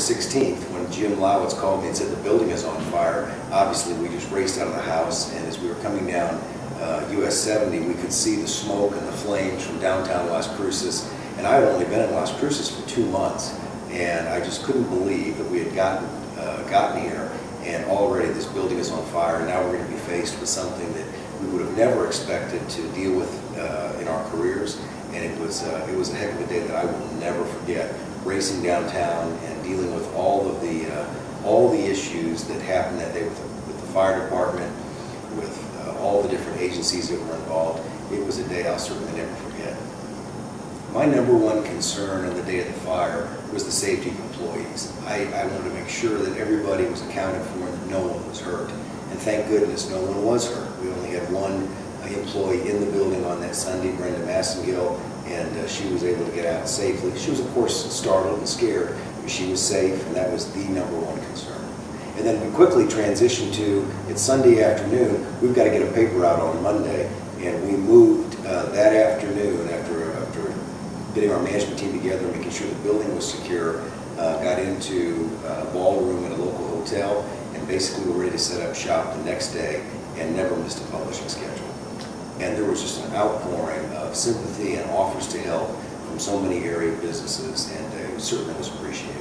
16th, when Jim Lowitz called me and said the building is on fire, obviously we just raced out of the house, and as we were coming down uh, US 70, we could see the smoke and the flames from downtown Las Cruces. And I had only been in Las Cruces for two months, and I just couldn't believe that we had gotten, uh, gotten here, and already this building is on fire, and now we're going to be faced with something that we would have never expected to deal with uh, in our careers. And it was, uh, it was a heck of a day that I will never forget, racing downtown and dealing with all of the, uh, all the issues that happened that day with the, with the fire department, with uh, all the different agencies that were involved. It was a day I'll certainly never forget. My number one concern on the day of the fire was the safety of employees. I, I wanted to make sure that everybody was accounted for and that no one was hurt. And thank goodness no one was hurt. We only had one employee in the building on that Sunday, Brenda Massengill, and uh, she was able to get out safely. She was, of course, startled and scared, she was safe, and that was the number one concern. And then we quickly transitioned to, it's Sunday afternoon, we've got to get a paper out on Monday, and we moved uh, that afternoon after, after getting our management team together, making sure the building was secure, uh, got into a ballroom at a local hotel, and basically were ready to set up shop the next day and never missed a publishing schedule. And there was just an outpouring of sympathy and offers to help from so many area businesses, and uh, certainly was appreciated.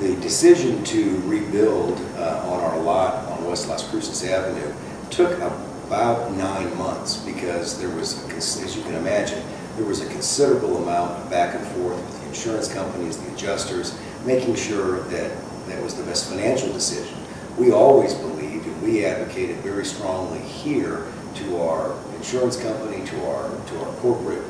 The decision to rebuild uh, on our lot on West Las Cruces Avenue took about nine months because there was, as you can imagine, there was a considerable amount of back and forth with the insurance companies, the adjusters, making sure that that was the best financial decision. We always believed and we advocated very strongly here to our insurance company, to our to our corporate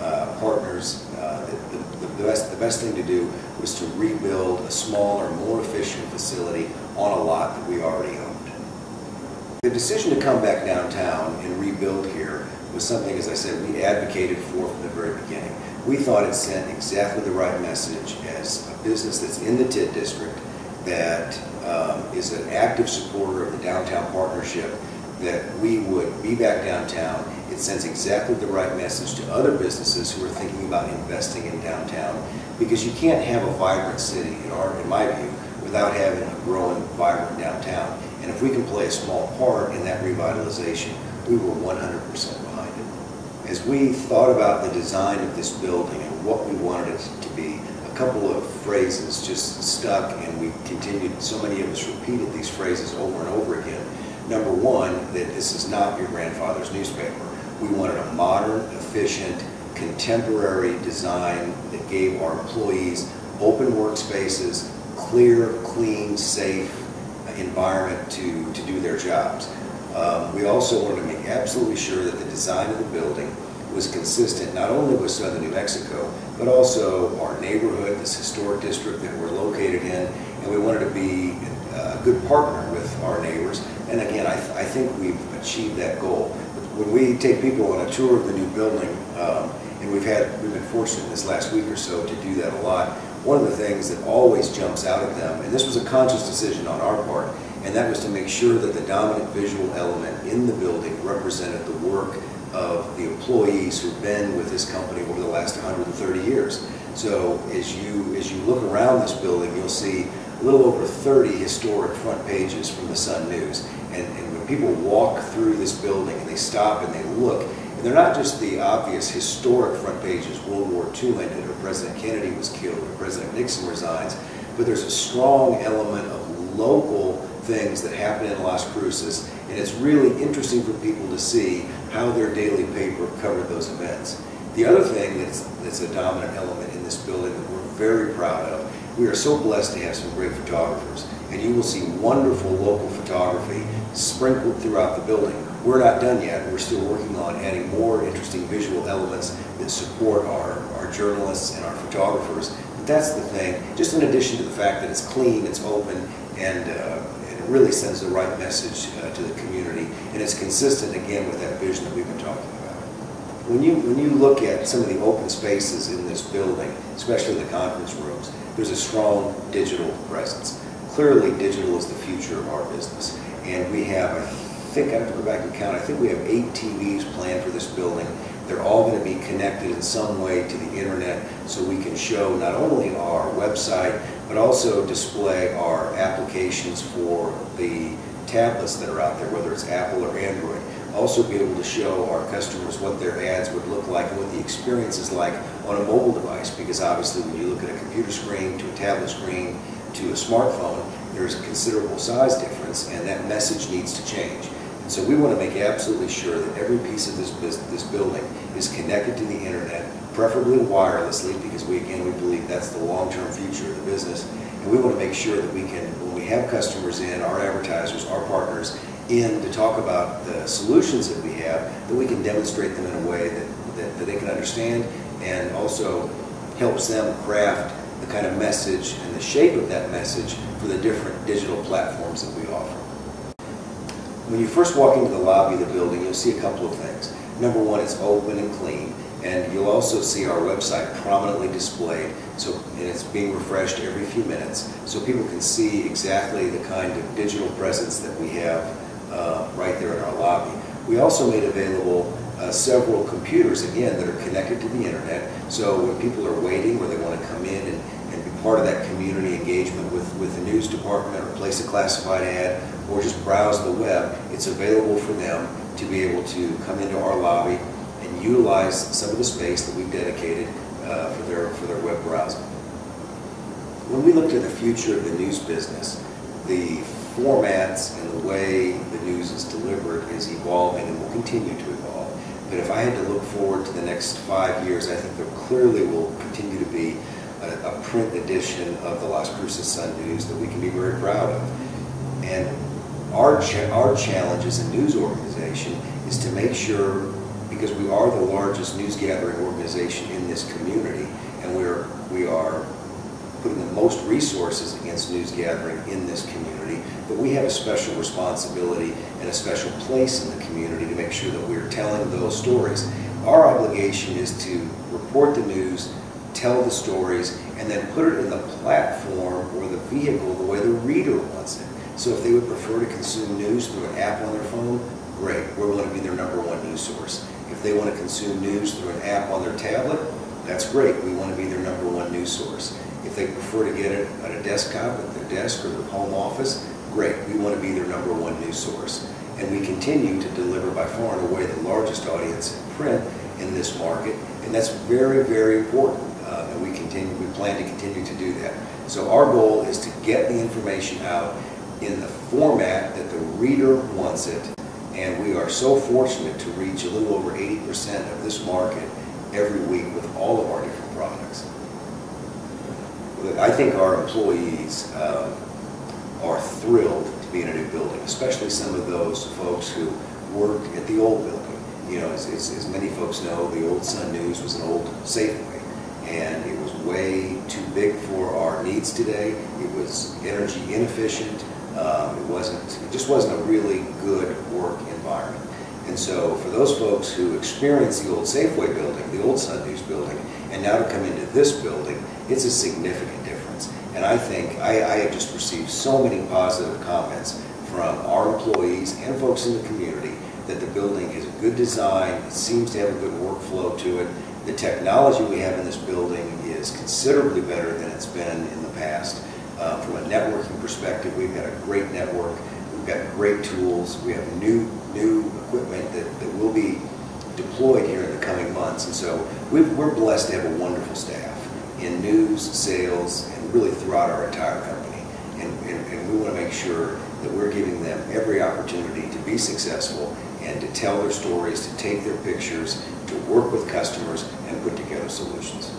uh, partners, uh, the, the, the, best the best thing to do was to rebuild a smaller, more efficient facility on a lot that we already owned. The decision to come back downtown and rebuild here was something, as I said, we advocated for from the very beginning. We thought it sent exactly the right message as a business that's in the TID district that um, is an active supporter of the downtown partnership that we would be back downtown. It sends exactly the right message to other businesses who are thinking about investing in downtown because you can't have a vibrant city, in, our, in my view, without having a growing, vibrant downtown. And if we can play a small part in that revitalization, we were 100% behind it. As we thought about the design of this building and what we wanted it to be, a couple of phrases just stuck and we continued, so many of us repeated these phrases over and over again number one, that this is not your grandfather's newspaper. We wanted a modern, efficient, contemporary design that gave our employees open workspaces, clear, clean, safe environment to, to do their jobs. Um, we also wanted to make absolutely sure that the design of the building was consistent not only with southern New Mexico, but also our neighborhood, this historic district that we're located in, and we wanted to be a good partner with our neighbors and again, I, th I think we've achieved that goal. When we take people on a tour of the new building, um, and we've had we've been fortunate this last week or so to do that a lot. One of the things that always jumps out at them, and this was a conscious decision on our part, and that was to make sure that the dominant visual element in the building represented the work of the employees who've been with this company over the last 130 years. So as you as you look around this building, you'll see little over 30 historic front pages from the Sun News. And, and when people walk through this building and they stop and they look, and they're not just the obvious historic front pages, World War II ended, or President Kennedy was killed, or President Nixon resigns, but there's a strong element of local things that happen in Las Cruces, and it's really interesting for people to see how their daily paper covered those events. The other thing that's, that's a dominant element in this building that we're very proud of we are so blessed to have some great photographers, and you will see wonderful local photography sprinkled throughout the building. We're not done yet. We're still working on adding more interesting visual elements that support our, our journalists and our photographers. But that's the thing, just in addition to the fact that it's clean, it's open, and, uh, it really sends the right message uh, to the community. And it's consistent, again, with that vision that we've been talking about. When you, when you look at some of the open spaces in this building, especially the conference rooms, there's a strong digital presence. Clearly, digital is the future of our business. And we have, I think, I have to go back and count, I think we have eight TVs planned for this building. They're all going to be connected in some way to the internet so we can show not only our website, but also display our applications for the tablets that are out there, whether it's Apple or Android. Also be able to show our customers what their ads would look like and what the experience is like on a mobile device, because obviously when you look at a computer screen to a tablet screen to a smartphone, there's a considerable size difference, and that message needs to change. And so we want to make absolutely sure that every piece of this, this building is connected to the internet, preferably wirelessly, because we, again, we believe that's the long-term future of the business. And we want to make sure that we can, when we have customers in, our advertisers, our partners, in to talk about the solutions that we have, that we can demonstrate them in a way that, that, that they can understand and also helps them craft the kind of message and the shape of that message for the different digital platforms that we offer. When you first walk into the lobby of the building, you'll see a couple of things. Number one, it's open and clean, and you'll also see our website prominently displayed, so, and it's being refreshed every few minutes, so people can see exactly the kind of digital presence that we have uh, right there in our lobby. We also made available uh, several computers, again, that are connected to the internet, so when people are waiting or they want to come in and, and be part of that community engagement with, with the news department or place a classified ad or just browse the web, it's available for them to be able to come into our lobby and utilize some of the space that we've dedicated uh, for their for their web browsing. When we look to the future of the news business, the formats and the way the news is delivered is evolving and will continue to evolve. But if I had to look forward to the next five years, I think there clearly will continue to be a, a print edition of the Las Cruces Sun News that we can be very proud of. And our, cha- our challenge as a news organization is to make sure, because we are the largest news gathering organization in this community, and we're, we are putting the most resources against news gathering in this community, but we have a special responsibility and a special place in the community to make sure that we're telling those stories. Our obligation is to report the news, tell the stories, and then put it in the platform or the vehicle the way the reader wants it. So if they would prefer to consume news through an app on their phone, great, we're going to be their number one news source. If they want to consume news through an app on their tablet, that's great, we want to be their number one news source. If they prefer to get it at a desktop, at their desk or their home office, great, we want to be their number one news source. And we continue to deliver by far and away the largest audience in print in this market, and that's very, very important. Uh, and we continue, we plan to continue to do that. So our goal is to get the information out in the format that the reader wants it, and we are so fortunate to reach a little over 80% of this market every week with all of our different products. I think our employees um, are thrilled to be in a new building, especially some of those folks who worked at the old building. You know, as, as, as many folks know, the old Sun News was an old Safeway, and it was way too big for our needs today. It was energy inefficient. Um, it wasn't. It just wasn't a really good work environment. And so, for those folks who experienced the old Safeway building, the old Sun News building, and now to come into this building, it's a significant difference. And I think I, I have just received so many positive comments from our employees and folks in the community that the building is a good design, it seems to have a good workflow to it. The technology we have in this building is considerably better than it's been in the past. Uh, from a networking perspective, we've got a great network, we've got great tools, we have new new equipment that, that will be deployed here in the coming months. And so we've, we're blessed to have a wonderful staff in news, sales, and really throughout our entire company. And, and, and we want to make sure that we're giving them every opportunity to be successful and to tell their stories, to take their pictures, to work with customers, and put together solutions.